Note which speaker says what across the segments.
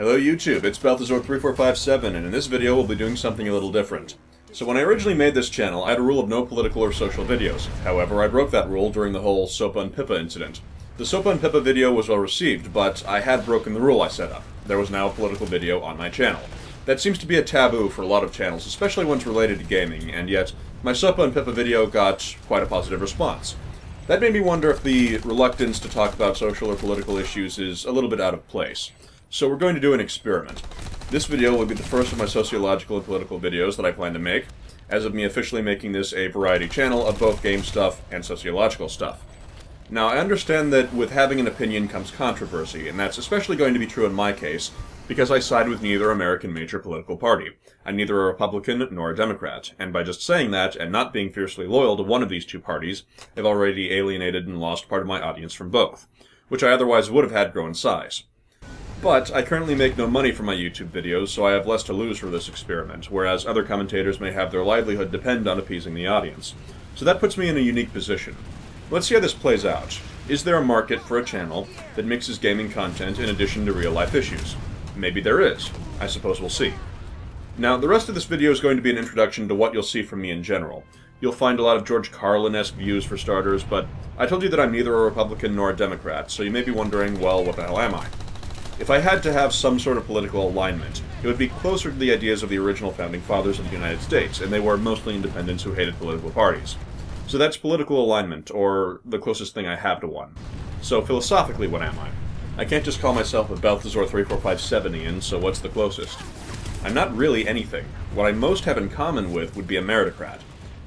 Speaker 1: Hello YouTube, it's Balthazar3457 and in this video we'll be doing something a little different. So when I originally made this channel, I had a rule of no political or social videos. However, I broke that rule during the whole SOPA and PIPA incident. The SOPA and PIPA video was well received, but I had broken the rule I set up. There was now a political video on my channel. That seems to be a taboo for a lot of channels, especially ones related to gaming, and yet my SOPA and PIPA video got quite a positive response. That made me wonder if the reluctance to talk about social or political issues is a little bit out of place. So we're going to do an experiment. This video will be the first of my sociological and political videos that I plan to make, as of me officially making this a variety channel of both game stuff and sociological stuff. Now, I understand that with having an opinion comes controversy, and that's especially going to be true in my case, because I side with neither American major political party. I'm neither a Republican nor a Democrat, and by just saying that, and not being fiercely loyal to one of these two parties, I've already alienated and lost part of my audience from both, which I otherwise would have had grow in size. But I currently make no money from my YouTube videos, so I have less to lose for this experiment, whereas other commentators may have their livelihood depend on appeasing the audience. So that puts me in a unique position. Let's see how this plays out. Is there a market for a channel that mixes gaming content in addition to real-life issues? Maybe there is. I suppose we'll see. Now, the rest of this video is going to be an introduction to what you'll see from me in general. You'll find a lot of George Carlin-esque views for starters, but I told you that I'm neither a Republican nor a Democrat, so you may be wondering, well, what the hell am I? If I had to have some sort of political alignment, it would be closer to the ideas of the original founding fathers of the United States, and they were mostly independents who hated political parties. So that's political alignment, or the closest thing I have to one. So philosophically, what am I? I can't just call myself a Balthazar 3457ian, so what's the closest? I'm not really anything. What I most have in common with would be a meritocrat.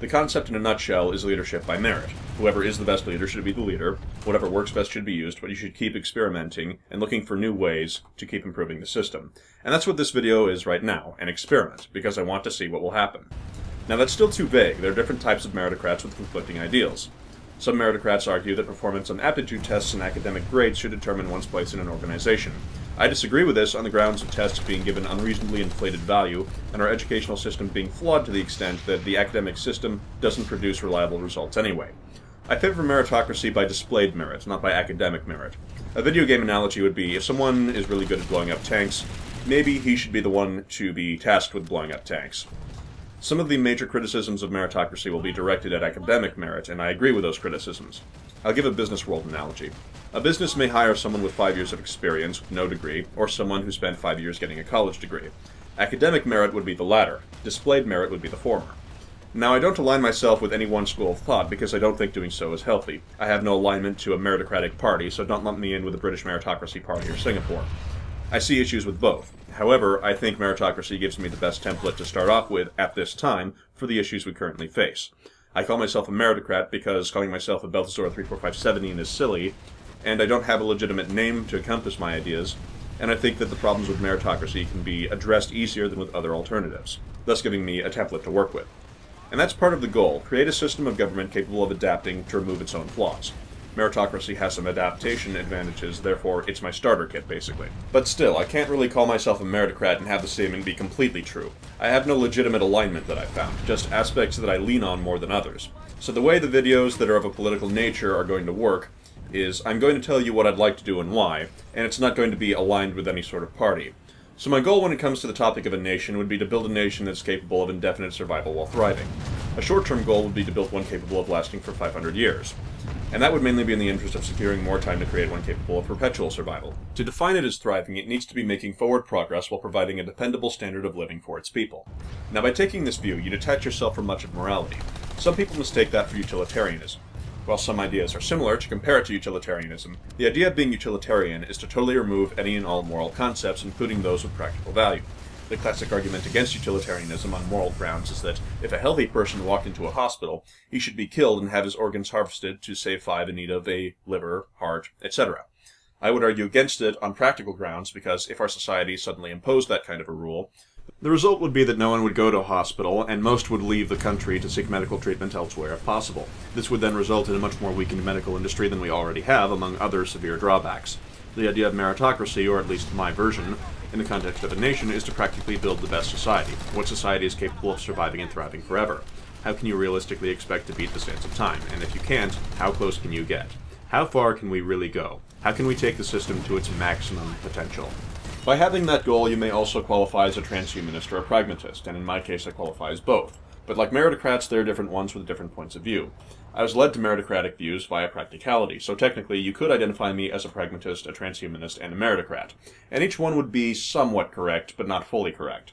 Speaker 1: The concept in a nutshell is leadership by merit. Whoever is the best leader should be the leader, whatever works best should be used, but you should keep experimenting and looking for new ways to keep improving the system. And that's what this video is right now, an experiment, because I want to see what will happen. Now that's still too vague, there are different types of meritocrats with conflicting ideals. Some meritocrats argue that performance on aptitude tests and academic grades should determine one's place in an organization. I disagree with this on the grounds of tests being given unreasonably inflated value, and our educational system being flawed to the extent that the academic system doesn't produce reliable results anyway. I favor meritocracy by displayed merit, not by academic merit. A video game analogy would be, if someone is really good at blowing up tanks, maybe he should be the one to be tasked with blowing up tanks. Some of the major criticisms of meritocracy will be directed at academic merit, and I agree with those criticisms. I'll give a business world analogy. A business may hire someone with five years of experience with no degree, or someone who spent five years getting a college degree. Academic merit would be the latter. Displayed merit would be the former. Now, I don't align myself with any one school of thought because I don't think doing so is healthy. I have no alignment to a meritocratic party, so don't lump me in with the British Meritocracy Party or Singapore. I see issues with both. However, I think meritocracy gives me the best template to start off with at this time for the issues we currently face. I call myself a meritocrat because calling myself a Balthazar 3457 is silly, and I don't have a legitimate name to encompass my ideas, and I think that the problems with meritocracy can be addressed easier than with other alternatives, thus giving me a template to work with. And that's part of the goal, create a system of government capable of adapting to remove its own flaws. Meritocracy has some adaptation advantages, therefore it's my starter kit, basically. But still, I can't really call myself a meritocrat and have the statement be completely true. I have no legitimate alignment that I found, just aspects that I lean on more than others. So the way the videos that are of a political nature are going to work is I'm going to tell you what I'd like to do and why, and it's not going to be aligned with any sort of party. So my goal when it comes to the topic of a nation would be to build a nation that's capable of indefinite survival while thriving. A short-term goal would be to build one capable of lasting for 500 years. And that would mainly be in the interest of securing more time to create one capable of perpetual survival. To define it as thriving, it needs to be making forward progress while providing a dependable standard of living for its people. Now by taking this view, you detach yourself from much of morality. Some people mistake that for utilitarianism. While some ideas are similar, to compare it to utilitarianism, the idea of being utilitarian is to totally remove any and all moral concepts, including those of practical value. The classic argument against utilitarianism on moral grounds is that if a healthy person walked into a hospital, he should be killed and have his organs harvested to save five in need of a liver, heart, etc. I would argue against it on practical grounds because if our society suddenly imposed that kind of a rule, the result would be that no one would go to a hospital, and most would leave the country to seek medical treatment elsewhere if possible. This would then result in a much more weakened medical industry than we already have, among other severe drawbacks. The idea of meritocracy, or at least my version, in the context of a nation, is to practically build the best society. What society is capable of surviving and thriving forever? How can you realistically expect to beat the sands of time? And if you can't, how close can you get? How far can we really go? How can we take the system to its maximum potential? By having that goal, you may also qualify as a transhumanist or a pragmatist, and in my case I qualify as both. But like meritocrats, there are different ones with different points of view. I was led to meritocratic views via practicality, so technically you could identify me as a pragmatist, a transhumanist, and a meritocrat. And each one would be somewhat correct, but not fully correct.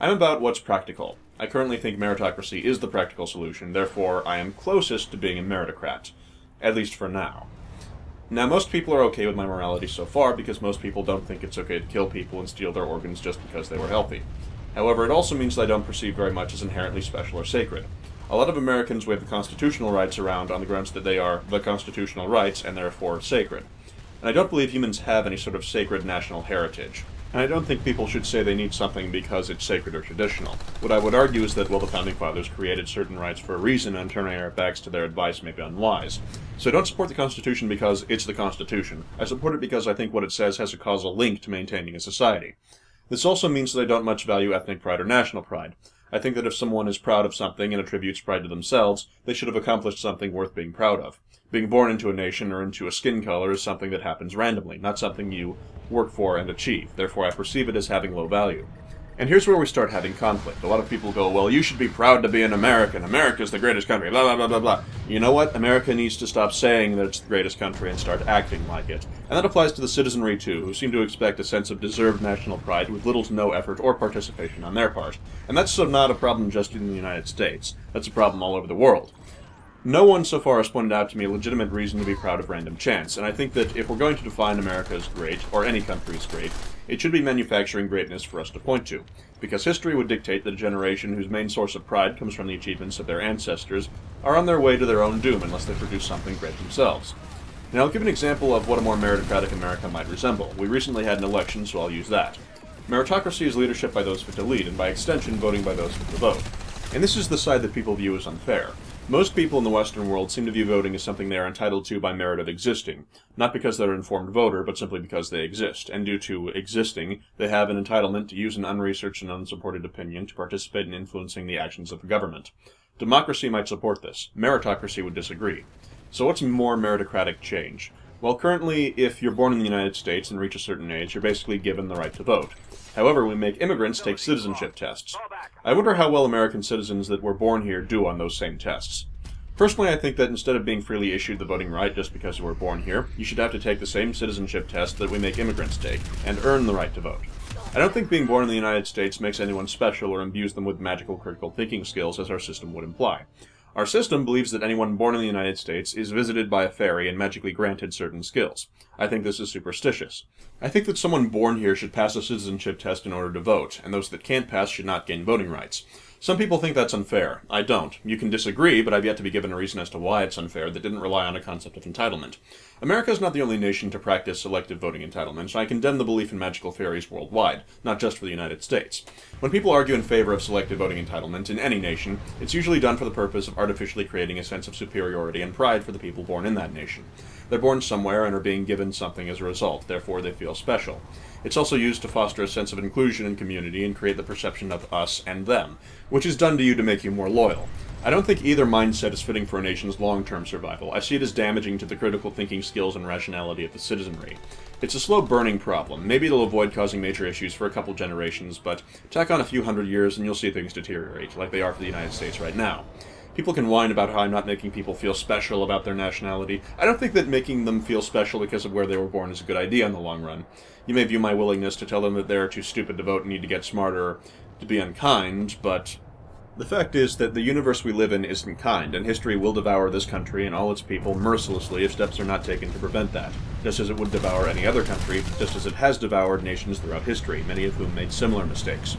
Speaker 1: I'm about what's practical. I currently think meritocracy is the practical solution, therefore I am closest to being a meritocrat. At least for now. Now, most people are okay with my morality so far because most people don't think it's okay to kill people and steal their organs just because they were healthy. However, it also means that I don't perceive very much as inherently special or sacred. A lot of Americans wave the constitutional rights around on the grounds that they are the constitutional rights and therefore sacred. And I don't believe humans have any sort of sacred national heritage. And I don't think people should say they need something because it's sacred or traditional. What I would argue is that, well, the Founding Fathers created certain rights for a reason, and turning our backs to their advice may be unwise. So I don't support the Constitution because it's the Constitution. I support it because I think what it says has a causal link to maintaining a society. This also means that I don't much value ethnic pride or national pride. I think that if someone is proud of something and attributes pride to themselves, they should have accomplished something worth being proud of. Being born into a nation or into a skin color is something that happens randomly, not something you work for and achieve. Therefore, I perceive it as having low value. And here's where we start having conflict. A lot of people go, well, you should be proud to be an American. America's the greatest country, blah, blah, blah, blah, blah. You know what? America needs to stop saying that it's the greatest country and start acting like it. And that applies to the citizenry, too, who seem to expect a sense of deserved national pride with little to no effort or participation on their part. And that's not a problem just in the United States. That's a problem all over the world. No one so far has pointed out to me a legitimate reason to be proud of random chance, and I think that if we're going to define America as great, or any country as great, it should be manufacturing greatness for us to point to, because history would dictate that a generation whose main source of pride comes from the achievements of their ancestors are on their way to their own doom unless they produce something great themselves. Now I'll give an example of what a more meritocratic America might resemble. We recently had an election, so I'll use that. Meritocracy is leadership by those fit to lead, and by extension, voting by those fit to vote. And this is the side that people view as unfair. Most people in the Western world seem to view voting as something they are entitled to by merit of existing, not because they're an informed voter, but simply because they exist, and due to existing, they have an entitlement to use an unresearched and unsupported opinion to participate in influencing the actions of the government. Democracy might support this. Meritocracy would disagree. So what's more meritocratic change? Well, currently, if you're born in the United States and reach a certain age, you're basically given the right to vote. However, we make immigrants take citizenship tests. I wonder how well American citizens that were born here do on those same tests. Personally, I think that instead of being freely issued the voting right just because you were born here, you should have to take the same citizenship test that we make immigrants take, and earn the right to vote. I don't think being born in the United States makes anyone special or imbues them with magical critical thinking skills as our system would imply. Our system believes that anyone born in the United States is visited by a fairy and magically granted certain skills. I think this is superstitious. I think that someone born here should pass a citizenship test in order to vote, and those that can't pass should not gain voting rights. Some people think that's unfair. I don't. You can disagree, but I've yet to be given a reason as to why it's unfair that didn't rely on a concept of entitlement. America is not the only nation to practice selective voting entitlements, and I condemn the belief in magical fairies worldwide, not just for the United States. When people argue in favor of selective voting entitlement in any nation, it's usually done for the purpose of artificially creating a sense of superiority and pride for the people born in that nation. They're born somewhere and are being given something as a result, therefore they feel special. It's also used to foster a sense of inclusion and community and create the perception of us and them, which is done to you to make you more loyal. I don't think either mindset is fitting for a nation's long-term survival. I see it as damaging to the critical thinking skills and rationality of the citizenry. It's a slow burning problem. Maybe it'll avoid causing major issues for a couple generations, but tack on a few hundred years and you'll see things deteriorate, like they are for the United States right now. People can whine about how I'm not making people feel special about their nationality. I don't think that making them feel special because of where they were born is a good idea in the long run. You may view my willingness to tell them that they're too stupid to vote and need to get smarter to be unkind, but the fact is that the universe we live in isn't kind, and history will devour this country and all its people mercilessly if steps are not taken to prevent that, just as it would devour any other country, just as it has devoured nations throughout history, many of whom made similar mistakes.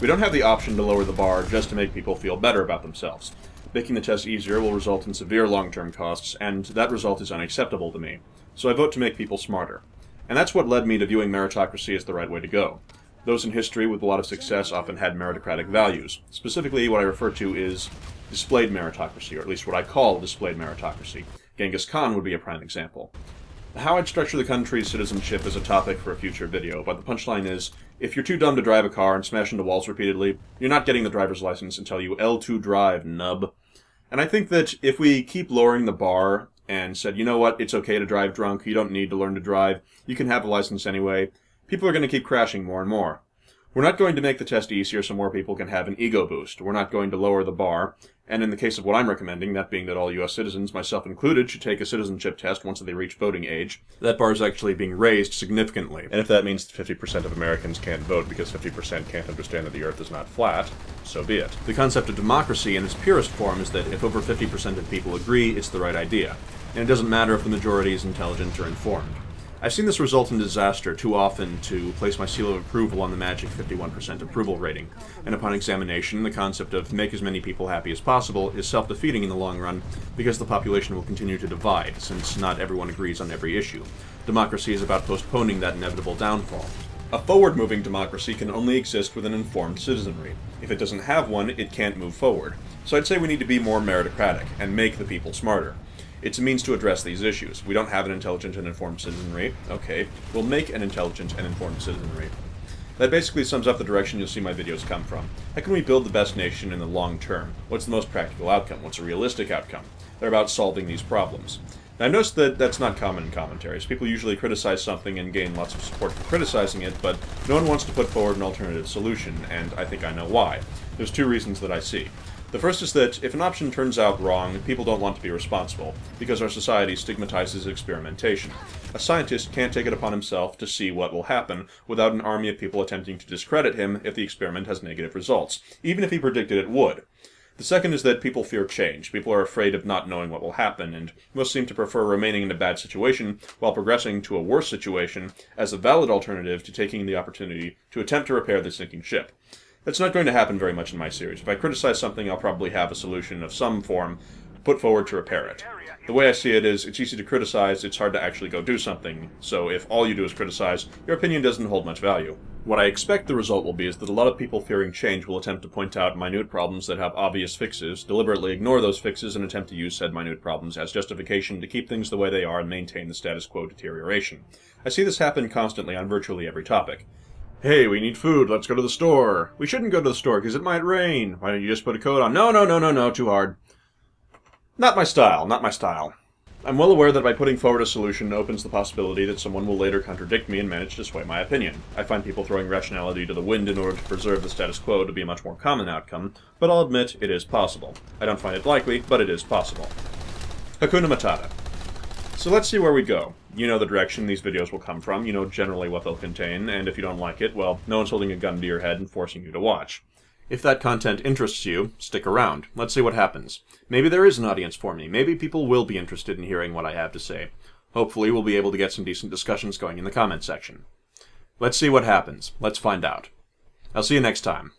Speaker 1: We don't have the option to lower the bar just to make people feel better about themselves. Making the test easier will result in severe long-term costs, and that result is unacceptable to me. So I vote to make people smarter. And that's what led me to viewing meritocracy as the right way to go. Those in history with a lot of success often had meritocratic values. Specifically, what I refer to is displayed meritocracy, or at least what I call displayed meritocracy. Genghis Khan would be a prime example. How I'd structure the country's citizenship is a topic for a future video, but the punchline is, if you're too dumb to drive a car and smash into walls repeatedly, you're not getting the driver's license until you L2 drive, nub. And I think that if we keep lowering the bar and said, you know what, it's okay to drive drunk, you don't need to learn to drive, you can have a license anyway, people are going to keep crashing more and more. We're not going to make the test easier so more people can have an ego boost. We're not going to lower the bar. And in the case of what I'm recommending, that being that all US citizens, myself included, should take a citizenship test once they reach voting age, that bar is actually being raised significantly. And if that means 50% of Americans can't vote because 50% can't understand that the earth is not flat, so be it. The concept of democracy in its purest form is that if over 50% of people agree, it's the right idea. And it doesn't matter if the majority is intelligent or informed. I've seen this result in disaster too often to place my seal of approval on the magic 51% approval rating, and upon examination, the concept of make as many people happy as possible is self-defeating in the long run because the population will continue to divide, since not everyone agrees on every issue. Democracy is about postponing that inevitable downfall. A forward-moving democracy can only exist with an informed citizenry. If it doesn't have one, it can't move forward. So I'd say we need to be more meritocratic, and make the people smarter. It's a means to address these issues. We don't have an intelligent and informed citizenry. Okay, we'll make an intelligent and informed citizenry. That basically sums up the direction you'll see my videos come from. How can we build the best nation in the long term? What's the most practical outcome? What's a realistic outcome? They're about solving these problems. Now, I've noticed that that's not common in commentaries. People usually criticize something and gain lots of support for criticizing it, but no one wants to put forward an alternative solution, and I think I know why. There's two reasons that I see. The first is that if an option turns out wrong, people don't want to be responsible, because our society stigmatizes experimentation. A scientist can't take it upon himself to see what will happen without an army of people attempting to discredit him if the experiment has negative results, even if he predicted it would. The second is that people fear change. People are afraid of not knowing what will happen, and most seem to prefer remaining in a bad situation while progressing to a worse situation as a valid alternative to taking the opportunity to attempt to repair the sinking ship. That's not going to happen very much in my series. If I criticize something, I'll probably have a solution of some form put forward to repair it. The way I see it is, it's easy to criticize, it's hard to actually go do something, so if all you do is criticize, your opinion doesn't hold much value. What I expect the result will be is that a lot of people fearing change will attempt to point out minute problems that have obvious fixes, deliberately ignore those fixes, and attempt to use said minute problems as justification to keep things the way they are and maintain the status quo deterioration. I see this happen constantly on virtually every topic. Hey, we need food. Let's go to the store. We shouldn't go to the store because it might rain. Why don't you just put a coat on? No, no, no, no, no. Too hard. Not my style. Not my style. I'm well aware that by putting forward a solution opens the possibility that someone will later contradict me and manage to sway my opinion. I find people throwing rationality to the wind in order to preserve the status quo to be a much more common outcome, but I'll admit it is possible. I don't find it likely, but it is possible. Hakuna Matata. So let's see where we go. You know the direction these videos will come from, you know generally what they'll contain, and if you don't like it, well, no one's holding a gun to your head and forcing you to watch. If that content interests you, stick around. Let's see what happens. Maybe there is an audience for me. Maybe people will be interested in hearing what I have to say. Hopefully we'll be able to get some decent discussions going in the comment section. Let's see what happens. Let's find out. I'll see you next time.